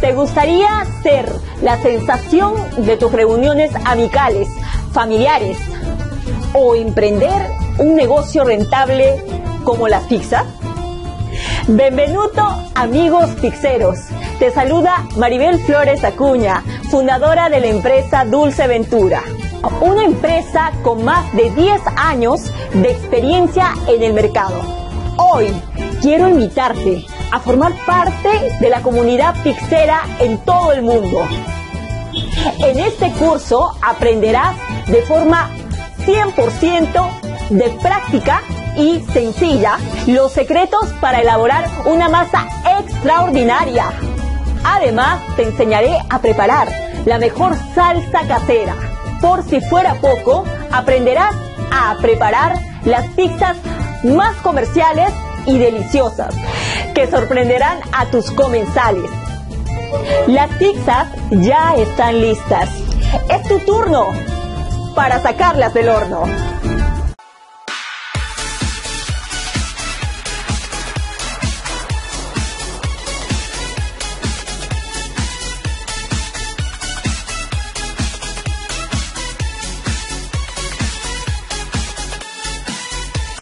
¿Te gustaría ser la sensación de tus reuniones amicales, familiares o emprender un negocio rentable como las pizzas? Benvenuto amigos pixeros. Te saluda Maribel Flores Acuña, fundadora de la empresa Dulce Ventura. Una empresa con más de 10 años de experiencia en el mercado. Hoy quiero invitarte a formar parte de la comunidad pixera en todo el mundo. En este curso aprenderás de forma 100% de práctica y sencilla los secretos para elaborar una masa extraordinaria. Además, te enseñaré a preparar la mejor salsa casera. Por si fuera poco, aprenderás a preparar las pizzas más comerciales y deliciosas que sorprenderán a tus comensales. Las pizzas ya están listas. Es tu turno para sacarlas del horno.